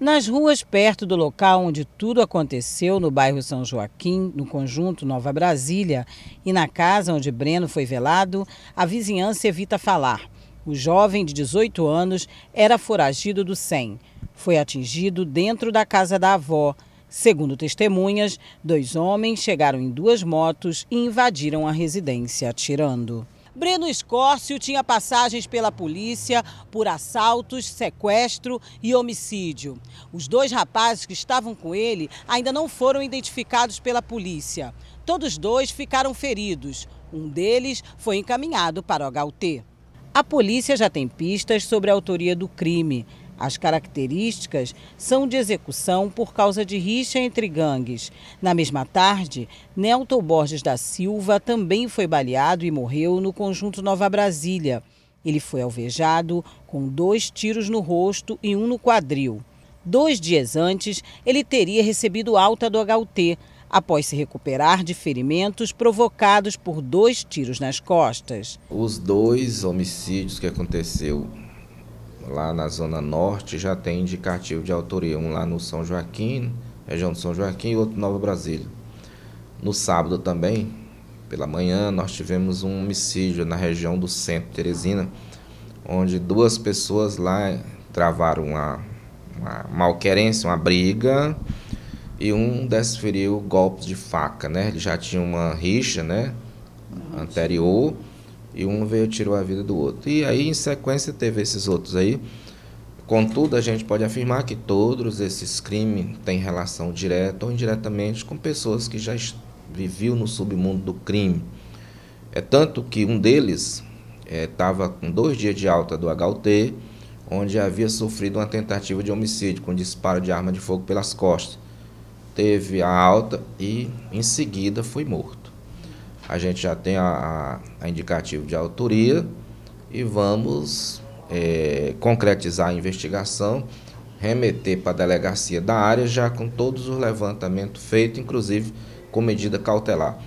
Nas ruas perto do local onde tudo aconteceu, no bairro São Joaquim, no conjunto Nova Brasília, e na casa onde Breno foi velado, a vizinhança evita falar. O jovem de 18 anos era foragido do SEM. Foi atingido dentro da casa da avó. Segundo testemunhas, dois homens chegaram em duas motos e invadiram a residência atirando. Breno Escórcio tinha passagens pela polícia por assaltos, sequestro e homicídio. Os dois rapazes que estavam com ele ainda não foram identificados pela polícia. Todos dois ficaram feridos. Um deles foi encaminhado para o HUT. A polícia já tem pistas sobre a autoria do crime. As características são de execução por causa de rixa entre gangues. Na mesma tarde, Nelton Borges da Silva também foi baleado e morreu no conjunto Nova Brasília. Ele foi alvejado com dois tiros no rosto e um no quadril. Dois dias antes, ele teria recebido alta do HUT, após se recuperar de ferimentos provocados por dois tiros nas costas. Os dois homicídios que aconteceu lá na Zona Norte, já tem indicativo de autoria. Um lá no São Joaquim, região do São Joaquim, e outro Nova Brasília. No sábado também, pela manhã, nós tivemos um homicídio na região do centro, Teresina, onde duas pessoas lá travaram uma, uma malquerência, uma briga, e um desferiu golpes de faca, né? Ele já tinha uma rixa, né? Anterior e um veio tirou a vida do outro. E aí, em sequência, teve esses outros aí. Contudo, a gente pode afirmar que todos esses crimes têm relação direta ou indiretamente com pessoas que já viviam no submundo do crime. É tanto que um deles estava é, com dois dias de alta do HUT, onde havia sofrido uma tentativa de homicídio com disparo de arma de fogo pelas costas. Teve a alta e, em seguida, foi morto a gente já tem a, a, a indicativo de autoria e vamos é, concretizar a investigação, remeter para a delegacia da área já com todos os levantamentos feitos, inclusive com medida cautelar.